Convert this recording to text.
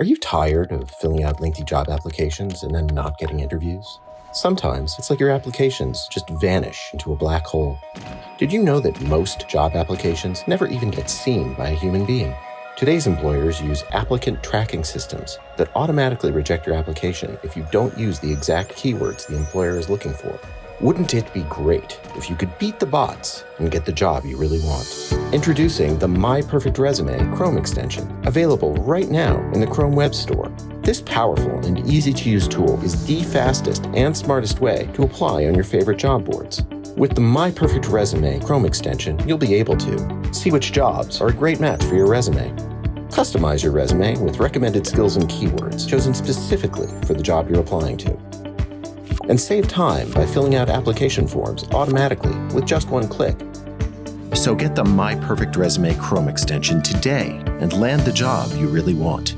Are you tired of filling out lengthy job applications and then not getting interviews? Sometimes it's like your applications just vanish into a black hole. Did you know that most job applications never even get seen by a human being? Today's employers use applicant tracking systems that automatically reject your application if you don't use the exact keywords the employer is looking for. Wouldn't it be great if you could beat the bots and get the job you really want? Introducing the My Perfect Resume Chrome extension, available right now in the Chrome Web Store. This powerful and easy to use tool is the fastest and smartest way to apply on your favorite job boards. With the My Perfect Resume Chrome extension, you'll be able to see which jobs are a great match for your resume, customize your resume with recommended skills and keywords chosen specifically for the job you're applying to and save time by filling out application forms automatically with just one click. So get the My Perfect Resume Chrome extension today and land the job you really want.